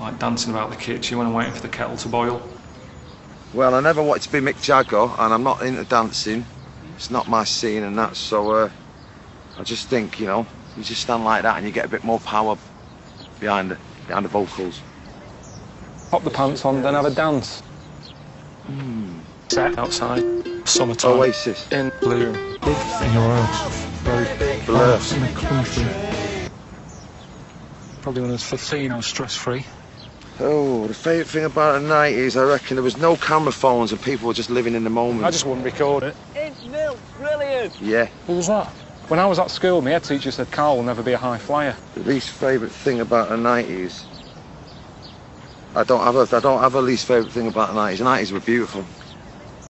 like dancing about the kitchen when I'm waiting for the kettle to boil. Well, I never wanted to be Mick Jagger, and I'm not into dancing. It's not my scene and that, so uh, I just think, you know, you just stand like that and you get a bit more power behind the, behind the vocals. Pop the pants on, then have a dance. Set outside, summertime. Oasis. In bloom. in your house. Very Blur. nice in the country. Probably when I was 15, I was stress free. Oh, the favourite thing about the 90s, I reckon there was no camera phones and people were just living in the moment. I just wouldn't record it. It's milk, brilliant. Yeah, Who was that? When I was at school, my head teacher said Karl will never be a high flyer. the least favourite thing about the 90s. I don't have a, I don't have a least favourite thing about the 90s. The 90s were beautiful.